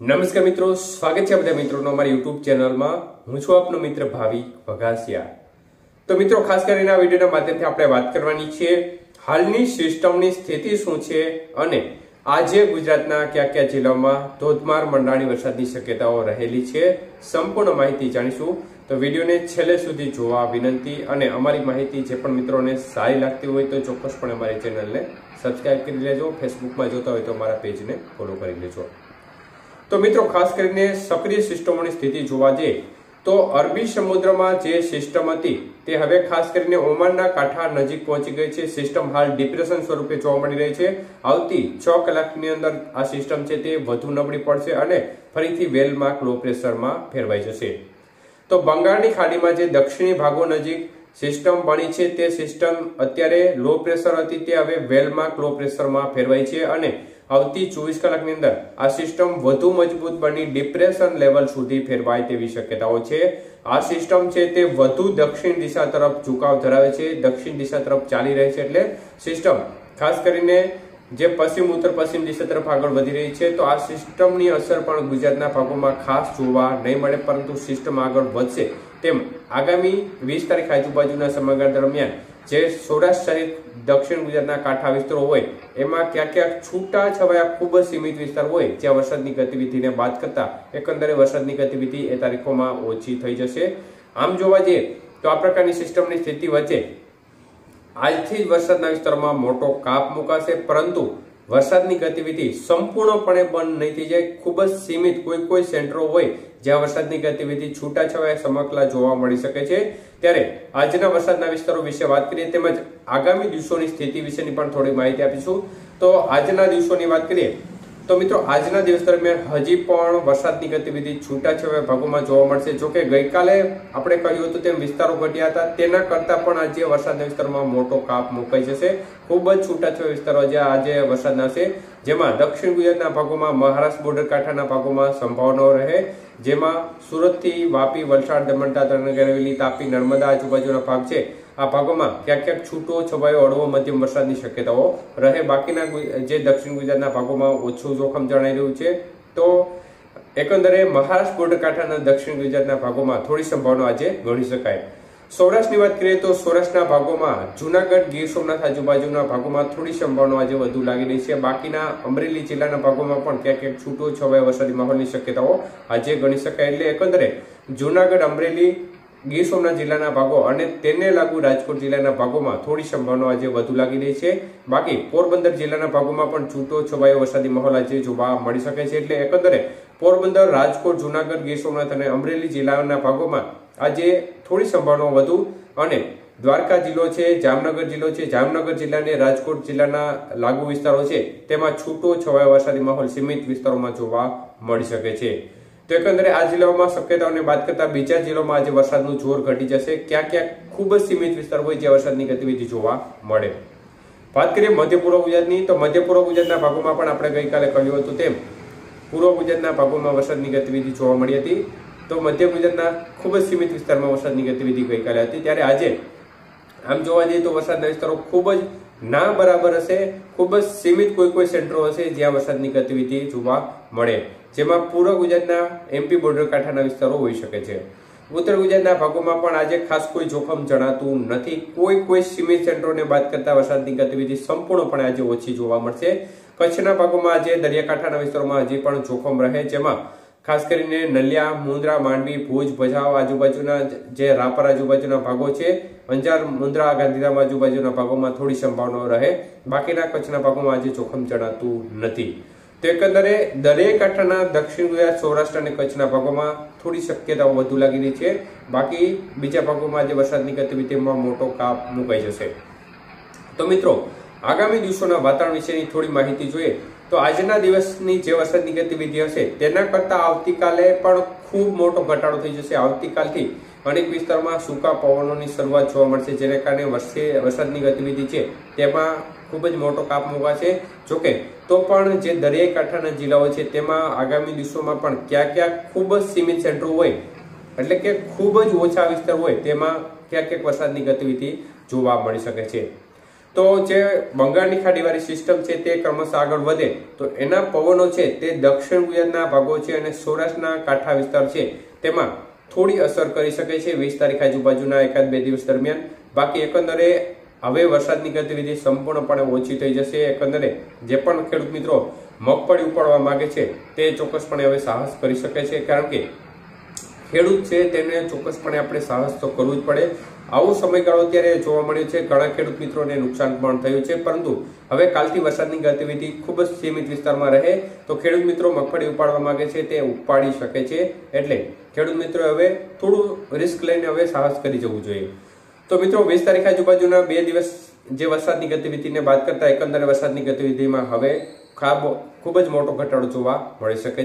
નમસ્કાર મિત્રો, સ્વાગત છે બધા મિત્રોનો અમારી યુટ્યુબ ચેનલમાં. હું છું આપનો મિત્ર ભાવિક વઘાસિયા. તો મિત્રો, ખાસ કરીને આ વિડીયોના માધ્યમથી આપણે વાત કરવાની છે, હાલની સિસ્ટમની સ્થિતિ શું છે અને આજે ગુજરાતના કયા કયા જિલ્લાઓમાં ધોધમાર મંડાણી વરસાદની શક્યતાઓ રહેલી છે, સંપૂર્ણ માહિતી જાણીશું. તો વિડીયોને છેલ્લે સુધી જોવા વિનંતી અને અમારી માહિતી જે પણ મિત્રોને સારી લાગતી હોય તો ચોક્કસપણે અમારી ચેનલને સબસ્ક્રાઇબ કરી લેજો. ફેસબુકમાં જોતા હોય તો અમારા પેજને ફોલો કરી લેજો. તો મિત્રો, ખાસ કરીને સક્રિય સિસ્ટમોની સ્થિતિ જોવા જઈએ તો અરબી સમુદ્રમાં જે સિસ્ટમ હતી તે હવે ખાસ કરીને ઓમાનના કાંઠા નજીક પહોંચી ગઈ છે. સિસ્ટમ હાલ ડિપ્રેશન સ્વરૂપે જોવા મળી રહી છે. આવતી છ કલાકની અંદર આ સિસ્ટમ છે તે વધુ નબળી પડશે અને ફરીથી વેલમાર્ક લો પ્રેશરમાં ફેરવાઈ જશે. તો બંગાળની ખાડીમાં જે દક્ષિણી ભાગો નજીક સિસ્ટમ બની છે, તે સિસ્ટમ અત્યારે લો પ્રેશર હતી, તે હવે વેલમાર્ક લો પ્રેશરમાં ફેરવાઈ છે અને આવતી ચોવીસ કલાકની અંદર આ સિસ્ટમ વધુ મજબૂત બની ડિપ્રેશન લેવલ સુધી ફેરવાય તેવી શક્યતાઓ છે. આ સિસ્ટમ છે તે વધુ દક્ષિણ દિશા તરફ ઝુકાવ ધરાવે છે. દક્ષિણ દિશા તરફ ચાલી રહી છે એટલે સિસ્ટમ ખાસ કરીને જે પશ્ચિમ, ઉત્તર પશ્ચિમ દિશા તરફ આગળ વધી રહી છે, તો આ સિસ્ટમની અસર પણ ગુજરાતના ભાગોમાં ખાસ જોવા નહીં મળે, પરંતુ સિસ્ટમ આગળ વધશે તેમ આગામી વીસ તારીખ આજુબાજુના સમયગાળા દરમિયાન જે સૌરાષ્ટ્ર સહિત દક્ષિણ ગુજરાતના કાંઠા વિસ્તારો હોય, એમાં ક્યાંક ક્યાંક છૂટા છવાયા ખૂબ જ સીમિત વિસ્તાર હોય, જ્યાં વરસાદની ગતિવિધિને બાદ કરતા એકંદરે વરસાદની ગતિવિધિ એ તારીખોમાં ઓછી થઈ જશે. આમ જોવા જઈએ, તો આ પ્રકારની સિસ્ટમની સ્થિતિ વચ્ચે આજથી જ વરસાદના વિસ્તારોમાં મોટો કાપ મુકાશે, પરંતુ વરસાદની ગતિવિધિ સંપૂર્ણપણે બંધ નહીં થઈ જાય, ખૂબ જ સીમિત કોઈ કોઈ સેન્ટરો હોય જ્યાં વરસાદની ગતિવિધિ છૂટાછવાયા સમકલા જોવા મળી શકે છે. ત્યારે આજના વરસાદના વિસ્તારો વિશે વાત કરીએ તેમજ આગામી દિવસોની સ્થિતિ વિશેની પણ થોડી માહિતી આપીશું. તો આજના દિવસોની વાત કરીએ તો મિત્રો, આજના દિવસ દરમિયાન હજી પણ વરસાદની ગતિવિધિ છૂટાછવાયા ભાગોમાં જોવા મળશે. જો કે ગઈકાલે આપણે કહ્યું હતું તેમ વિસ્તારો ઘટ્યા હતા. તેના કરતાં પણ આજે વરસાદના વિસ્તારમાં મોટો કાપ મુકાઈ જશે. ખૂબ જ છૂટાછવાયા વિસ્તારો જ્યાં આજે વરસાદના છે. જેમાં દક્ષિણ ગુજરાતના ભાગોમાં, મહારાષ્ટ્ર બોર્ડર કાંઠાના ભાગોમાં સંભાવનાઓ રહે. જેમાં સુરતથી વાપી, વલસાડ દમણ દાદરા નગર તાપી, નર્મદા આજુબાજુના ભાગ છે. આ ભાગોમાં ક્યાંક ક્યાંક છૂટો, છવાયો, હળવો મધ્યમ વરસાદની શક્યતાઓ રહે. બાકીના જે દક્ષિણ ગુજરાતના ભાગોમાં ઓછું જોખમ જણાઈ રહ્યું છે. તો એકંદરે મહારાષ્ટ્ર બોર્ડર કાંઠાના દક્ષિણ ગુજરાતના ભાગોમાં થોડી સંભાવના આજે ગણી શકાય. સૌરાષ્ટ્રની વાત કરીએ તો સૌરાષ્ટ્રના ભાગોમાં જુનાગઢ, ગીર સોમનાથ આજુબાજુના ભાગોમાં થોડી સંભાવના આજે વધુ લાગી રહી છે. બાકીના અમરેલી જિલ્લાના ભાગોમાં પણ ક્યાંક ક્યાંક છૂટો છવાય વરસાદી માહોલની શક્યતાઓ આજે ગણી શકાય એટલે એકંદરે જુનાગઢ, અમરેલી, ગીર સોમનાથ જિલ્લાના ભાગો અને તેને લાગુ રાજકોટ જિલ્લાના ભાગોમાં થોડી સંભાવના આજે વધુ લાગી રહી છે. બાકી પોરબંદર જિલ્લાના ભાગોમાં પણ છૂટો છવાયો વરસાદી માહોલ આજે જોવા મળી શકે છે એટલે એકંદરે પોરબંદર, રાજકોટ, જુનાગઢ ગીર સોમનાથ અને અમરેલી જિલ્લાના ભાગોમાં આજે થોડી સંભાવનાઓ વધુ અને દ્વારકા જિલ્લો છે, જામનગર જિલ્લો છે, જામનગર જિલ્લાને રાજકોટ જિલ્લાના લાગુ વિસ્તારો છે, તેમાં છૂટો છવાયો વરસાદી માહોલ સીમિત વિસ્તારોમાં જોવા મળી શકે છે. તો એકંદરે આ જિલ્લાઓમાં શક્યતાઓને બાદ કરતા બીજા જિલ્લાઓમાં આજે વરસાદનું જોર ઘટી જશે. ક્યાંક ક્યાંક ખૂબ જ સીમિત વિસ્તાર હોય જ્યાં વરસાદની ગતિવિધિ જોવા મળે. વાત કરીએ મધ્ય પૂર્વ ગુજરાતની, તો મધ્ય પૂર્વ ગુજરાતના ભાગોમાં પણ આપણે ગઈકાલે કહ્યું હતું તેમ પૂર્વ ગુજરાતના ભાગોમાં વરસાદની ગતિવિધિ જોવા મળી હતી. તો મધ્ય ગુજરાતના ખૂબ જ સીમિત વિસ્તારમાં વરસાદની ગતિવિધિ ગઈકાલે હતી. ત્યારે આજે આમ જોવા જઈએ તો વરસાદના વિસ્તારો ખૂબ જ ના બરાબર હશે. ખૂબ જ સીમિત કોઈ કોઈ સેન્ટરો હશે જ્યાં વરસાદની ગતિવિધિ જોવા મળે. જેમાં પૂર્વ ગુજરાતના એમપી બોર્ડર કાંઠાના વિસ્તારો હોઈ શકે છે. ઉત્તર ગુજરાતના ભાગોમાં પણ આજે ખાસ કોઈ જોખમ જણાતું નથી. કોઈ કોઈ સીમિત સેન્ટરોને બાદ કરતા વરસાદની ગતિવિધિ સંપૂર્ણપણે આજે ઓછી જોવા મળશે. કચ્છના ભાગોમાં આજે દરિયાકાંઠાના વિસ્તારોમાં હજી પણ જોખમ રહે, જેમાં ખાસ કરીને નલિયા મુન્દ્રા માંડવી, ભુજ, ભજાવ આજુબાજુના જે રાપર આજુબાજુના ભાગો છે, અંજાર મુન્દ્રા ગાંધીધામ આજુબાજુના ભાગોમાં થોડી સંભાવનાઓ રહે. બાકીના કચ્છના ભાગોમાં આજે જોખમ જણાતું નથી. તો એકંદરે દરિયાકાંઠાના દક્ષિણ ગુજરાત, સૌરાષ્ટ્ર અને કચ્છના ભાગોમાં થોડી શક્યતાઓ વધુ લાગી રહી છે. બાકી બીજા ભાગોમાં આજે વરસાદની ગતિવિધિમાં મોટો કાપ મુકાઈ જશે. તો મિત્રો આગામી દિવસોના વાતાવરણ વિશેની થોડી માહિતી જોઈએ તો આજના દિવસની જે વરસાદની ગતિવિધિ હશે, તેના કરતા આવતીકાલે પણ ખૂબ મોટો ઘટાડો થઈ જશે. આવતીકાલથી અનેક વિસ્તારમાં સૂકા પવનોની શરૂઆત જોવા મળશે, જેને કારણે વર્ષે વરસાદની ગતિવિધિ છે તેમાં ખૂબ જ મોટો કાપ મુકાશે જોકે, તો પણ જે દરિયાઈ કાંઠાના જિલ્લાઓ છે તેમાં આગામી દિવસોમાં પણ ક્યાં ક્યાંક ખૂબ જ સીમિત સેન્ટરો હોય, એટલે કે ખૂબ જ ઓછા વિસ્તાર હોય, તેમાં ક્યાંક ક્યાંક વરસાદની ગતિવિધિ જોવા મળી શકે છે. તો જે બંગાળની ખાડીવાળી સિસ્ટમ છે તે ક્રમશઃ આગળ વધે. તો એના પવનો છે તે દક્ષિણ ગુજરાતના ભાગો છે અને સૌરાષ્ટ્રના કાંઠા વિસ્તાર છે. તેમાં થોડી અસર કરી શકે છે. વીસ તારીખ આજુબાજુના એકાદ બે દિવસ દરમિયાન. બાકી એકંદરે હવે વરસાદની ગતિવિધિ સંપૂર્ણપણે ઓછી થઈ જશે. એકંદરે જે પણ ખેડૂત મિત્રો મગફળી ઉપાડવા માંગે છે તે ચોક્કસપણે હવે સાહસ કરી શકે છે. કારણ કે ખેડૂત છે તેને ચોક્કસપણે આપણે સાહસ તો કરવું જ પડે. આવો સમયગાળો અત્યારે જોવા મળ્યો છે. ઘણા ખેડૂત મિત્રોને નુકસાન પણ થયું છે, પરંતુ હવે કાલથી વરસાદની ગતિવિધિ ખૂબ જ સીમિત વિસ્તારમાં રહે તો ખેડૂત મિત્રો મગફળી ઉપાડવા માંગે છે તે ઉપાડી શકે છે. એટલે ખેડૂત મિત્રો હવે થોડું રિસ્ક લઈને હવે સાહસ કરી જવું જોઈએ. તો મિત્રો, વીસ તારીખ આજુબાજુના બે દિવસ જે વરસાદની ગતિવિધિને બાદ કરતા એકંદરે વરસાદની ગતિવિધિમાં હવે ખાબ ખૂબ જ મોટો ઘટાડો જોવા મળી શકે છે.